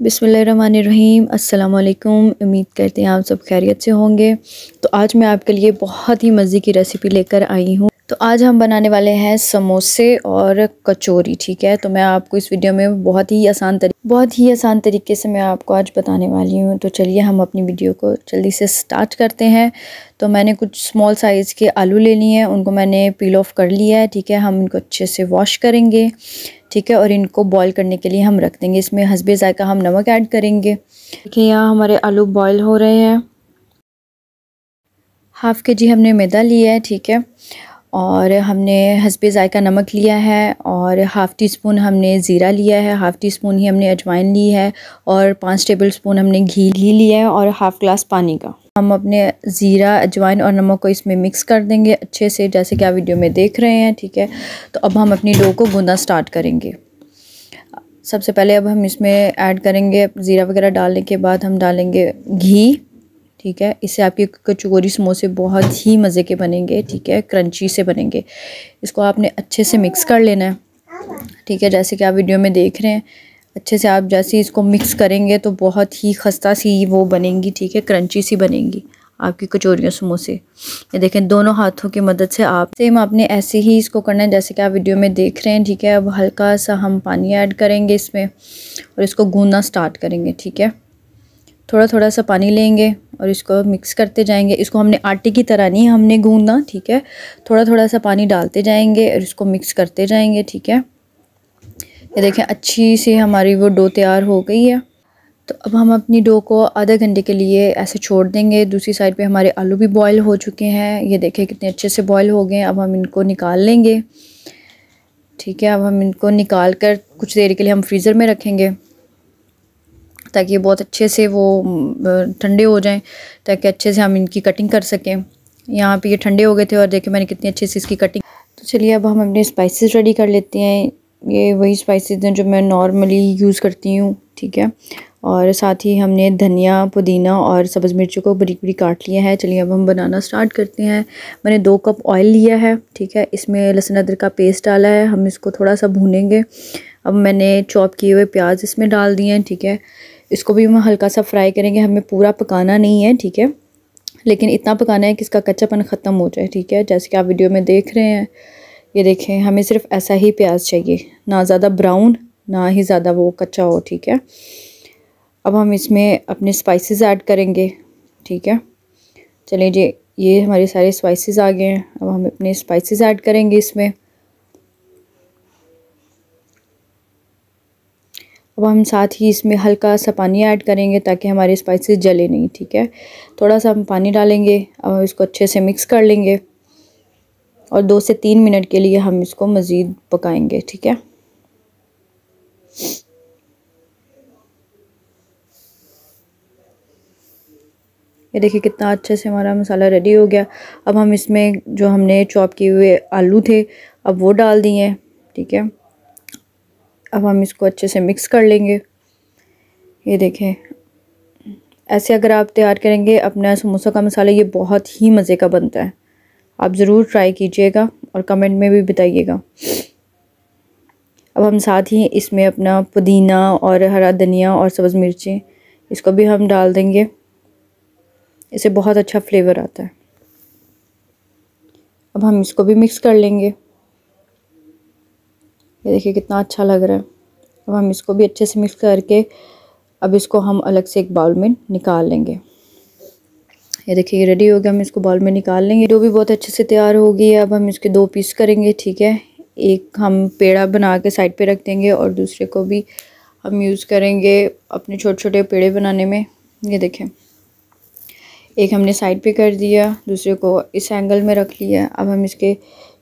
बिसमीम अल्लाम उम्मीद करते हैं आप सब खैरियत से होंगे। तो आज मैं आपके लिए बहुत ही मज़े की रेसिपी लेकर आई हूँ। तो आज हम बनाने वाले हैं समोसे और कचौरी, ठीक है? तो मैं आपको इस वीडियो में बहुत ही आसान तरीके बहुत ही आसान तरीके से मैं आपको आज बताने वाली हूँ। तो चलिए हम अपनी वीडियो को जल्दी से स्टार्ट करते हैं। तो मैंने कुछ स्मॉल साइज़ के आलू ले लिए हैं, उनको मैंने पील ऑफ़ कर लिया है, ठीक है? हम इनको अच्छे से वॉश करेंगे, ठीक है? और इनको बॉईल करने के लिए हम रख देंगे। इसमें हसबे ज़ायका हम नमक ऐड करेंगे। देखिए, यहाँ हमारे आलू बॉयल हो रहे हैं। हाफ़ के जी हमने मैदा लिया है, ठीक है? और हमने हसबे ज़ायका नमक लिया है और हाफ़ टी स्पून हमने ज़ीरा लिया है, हाफ़ टी स्पून ही हमने अजवाइन ली है और पाँच टेबल स्पून हमने घी घी लिया है और हाफ़ ग्लास पानी का। हम अपने ज़ीरा, अजवाइन और नमक को इसमें मिक्स कर देंगे अच्छे से, जैसे कि आप वीडियो में देख रहे हैं, ठीक है? तो अब हम अपनी डो को गूंदा स्टार्ट करेंगे। सबसे पहले अब हम इसमें ऐड करेंगे, ज़ीरा वगैरह डालने के बाद हम डालेंगे घी। ठीक है? इससे आपके कचौरी समोसे बहुत ही मज़े के बनेंगे, ठीक है? क्रंची से बनेंगे। इसको आपने अच्छे से मिक्स कर लेना है। ठीक है? जैसे कि आप वीडियो में देख रहे हैं, अच्छे से आप जैसे इसको मिक्स करेंगे तो बहुत ही खस्ता सी वो बनेंगी, ठीक है? क्रंची सी बनेंगी आपकी कचौरियाँ समोसे। ये देखें, दोनों हाथों की मदद से आप सेम आपने ऐसे ही इसको करना है, जैसे कि आप वीडियो में देख रहे हैं, ठीक है? अब हल्का सा हम पानी ऐड करेंगे इसमें और इसको गूंदना स्टार्ट करेंगे, ठीक है? थोड़ा थोड़ा सा पानी लेंगे और इसको मिक्स करते जाएँगे। इसको हमने आटे की तरह नहीं, हमने गूंदना, ठीक है? थोड़ा थोड़ा सा पानी डालते जाएँगे और इसको मिक्स करते जाएँगे, ठीक है? ये देखें, अच्छी सी हमारी वो डो तैयार हो गई है। तो अब हम अपनी डो को आधे घंटे के लिए ऐसे छोड़ देंगे। दूसरी साइड पे हमारे आलू भी बॉयल हो चुके हैं। ये देखें, कितने अच्छे से बॉयल हो गए अब हम इनको निकाल लेंगे। ठीक है, अब हम इनको निकाल कर कुछ देर के लिए हम फ्रीज़र में रखेंगे। ताकि ये बहुत अच्छे से वो ठंडे हो जाएँ, ताकि अच्छे से हम इनकी कटिंग कर सकें। यहाँ पे ये ठंडे हो गए थे और देखें मैंने कितनी अच्छे से इसकी कटिंग तो चलिए अब हम अपने स्पाइसेस रेडी कर लेते हैं। ये वही स्पाइसेस हैं जो मैं नॉर्मली यूज़ करती हूँ, ठीक है? और साथ ही हमने धनिया, पुदीना और सब्ज़ मिर्चों को बड़ी बड़ी काट लिया है। चलिए अब हम बनाना स्टार्ट करते हैं। मैंने दो कप ऑयल लिया है, ठीक है? इसमें लहसुन अदरक का पेस्ट डाला है। हम इसको थोड़ा सा भूनेंगे। अब मैंने चॉप किए हुए प्याज इसमें डाल दिए हैं, ठीक है? इसको भी हम हल्का सा फ्राई करेंगे। हमें पूरा पकाना नहीं है, ठीक है? लेकिन इतना पकाना है कि इसका कच्चापन ख़त्म हो जाए, ठीक है? जैसे कि आप वीडियो में देख रहे हैं, ये देखें, हमें सिर्फ़ ऐसा ही प्याज चाहिए, ना ज़्यादा ब्राउन ना ही ज़्यादा वो कच्चा हो, ठीक है? अब हम इसमें अपने स्पाइसेस ऐड करेंगे, ठीक है? चलिए जी, ये हमारे सारे स्पाइसेस आ गए हैं। अब हम अपने स्पाइसेस ऐड करेंगे इसमें। अब हम साथ ही इसमें हल्का सा पानी ऐड करेंगे ताकि हमारे स्पाइसेस जले नहीं, ठीक है? थोड़ा सा हम पानी डालेंगे, अब इसको अच्छे से मिक्स कर लेंगे। और दो से तीन मिनट के लिए हम इसको मज़ीद पकाएँगे, ठीक है? ये देखिए कितना अच्छे से हमारा मसाला रेडी हो गया। अब हम इसमें जो हमने चॉप किए हुए आलू थे, अब वो डाल दिए, ठीक है? अब हम इसको अच्छे से मिक्स कर लेंगे। ये देखें। ऐसे अगर आप तैयार करेंगे अपना समोसा का मसाला, ये बहुत ही मज़े का बनता है। आप ज़रूर ट्राई कीजिएगा और कमेंट में भी बताइएगा। अब हम साथ ही इसमें अपना पुदीना और हरा धनिया और सब्ज़ मिर्ची, इसको भी हम डाल देंगे। इसे बहुत अच्छा फ्लेवर आता है। अब हम इसको भी मिक्स कर लेंगे। ये देखिए कितना अच्छा लग रहा है। अब हम इसको भी अच्छे से मिक्स करके, अब इसको हम अलग से एक बाउल में निकाल लेंगे। ये देखिए रेडी हो गया। हम इसको बाउल में निकाल लेंगे। जो भी बहुत अच्छे से तैयार हो गई है। अब हम इसके दो पीस करेंगे, ठीक है? एक हम पेड़ा बना के साइड पे रख देंगे और दूसरे को भी हम यूज़ करेंगे अपने छोटे छोटे पेड़े बनाने में। ये देखें। एक हमने साइड पे कर दिया, दूसरे को इस एंगल में रख लिया। अब हम इसके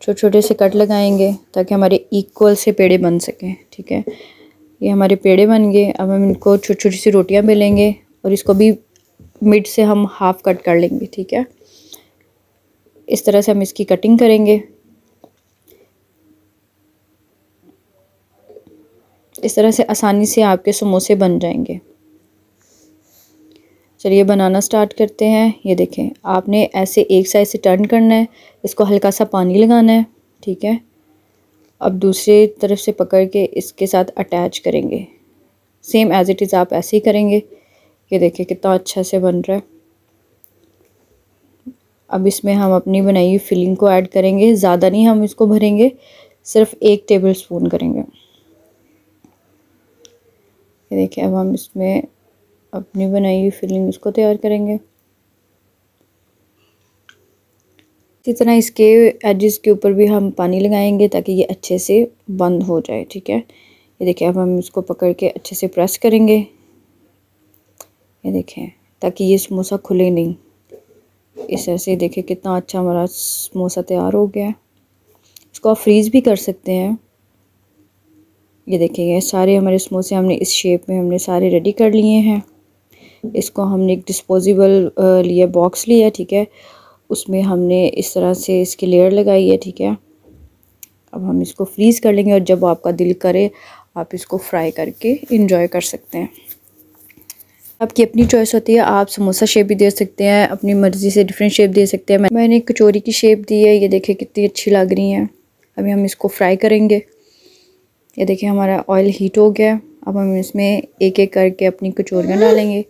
छोटे छोटे से कट लगाएँगे ताकि हमारे इक्वल से पेड़े बन सकें, ठीक है? ये हमारे पेड़े बन गए। अब हम इनको छोटी छोटी सी रोटियाँ बेलेंगे और इसको भी मिड से हम हाफ़ कट कर लेंगे, ठीक है? इस तरह से हम इसकी कटिंग करेंगे। इस तरह से आसानी से आपके समोसे बन जाएँगे। चलिए बनाना स्टार्ट करते हैं। ये देखें, आपने ऐसे एक साइड से टर्न करना है, इसको हल्का सा पानी लगाना है, ठीक है? अब दूसरी तरफ़ से पकड़ के इसके साथ अटैच करेंगे। सेम एज़ इट इज़ आप ऐसे ही करेंगे। ये देखिए कितना अच्छा से बन रहा है। अब इसमें हम अपनी बनाई हुई फिलिंग को ऐड करेंगे। ज़्यादा नहीं हम इसको भरेंगे, सिर्फ़ एक टेबल स्पून करेंगे। ये देखिए अब हम इसमें अपनी बनाई हुई फिलिंग उसको तैयार करेंगे। इसी तरह इसके एजेस के ऊपर भी हम पानी लगाएँगे ताकि ये अच्छे से बंद हो जाए, ठीक है? ये देखिए, अब हम इसको पकड़ के अच्छे से प्रेस करेंगे। ये देखें ताकि ये समोसा खुले नहीं। इस तरह से देखिए कितना अच्छा हमारा समोसा तैयार हो गया है। इसको आप फ्रीज़ भी कर सकते हैं। ये देखिए सारे हमारे समोसे हमने इस शेप में हमने सारे रेडी कर लिए हैं। इसको हमने एक डिस्पोजेबल लिया बॉक्स लिया, ठीक है? उसमें हमने इस तरह से इसकी लेयर लगाई है, ठीक है? अब हम इसको फ्रीज़ कर लेंगे और जब आपका दिल करे, आप इसको फ्राई करके इंजॉय कर सकते हैं। आपकी अपनी चॉइस होती है, आप समोसा शेप भी दे सकते हैं, अपनी मर्ज़ी से डिफरेंट शेप दे सकते हैं। मैंने कचोरी की शेप दी है, ये देखिए कितनी अच्छी लग रही है। अभी हम इसको फ्राई करेंगे। ये देखिए हमारा ऑयल हीट हो गया, अब हम इसमें एक एक करके अपनी कचोरियाँ डालेंगे।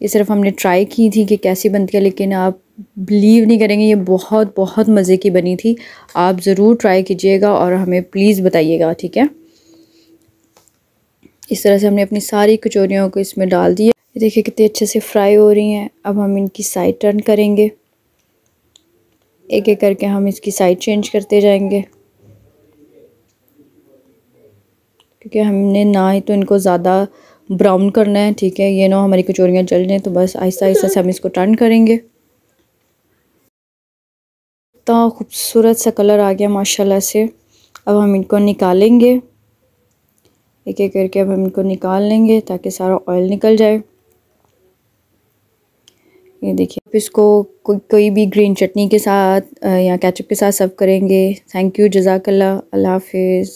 ये सिर्फ़ हमने ट्राई की थी कि कैसी बनती है, लेकिन आप बिलीव नहीं करेंगे, ये बहुत बहुत मज़े की बनी थी। आप ज़रूर ट्राई कीजिएगा और हमें प्लीज़ बताइएगा, ठीक है? इस तरह से हमने अपनी सारी कचौरियों को इसमें डाल दिया देखिए कितने अच्छे से फ्राई हो रही हैं। अब हम इनकी साइड टर्न करेंगे। एक एक करके हम इसकी साइड चेंज करते जाएँगे। क्योंकि हमने ना ही तो इनको ज़्यादा ब्राउन करना है, ठीक है? ये ना हमारी कचौरियाँ जल जाएँ तो बस आहिस्ता आहिस्ता से हम इसको टर्न करेंगे। इतना खूबसूरत सा कलर आ गया माशाल्लाह से। अब हम इनको निकालेंगे। एक एक करके अब हम इनको निकाल लेंगे ताकि सारा ऑयल निकल जाए। ये देखिए, आप इसको कोई कोई भी ग्रीन चटनी के साथ या केचप के साथ सर्व करेंगे। थैंक यू जजाकल्ला अल्लाह हाफिज़।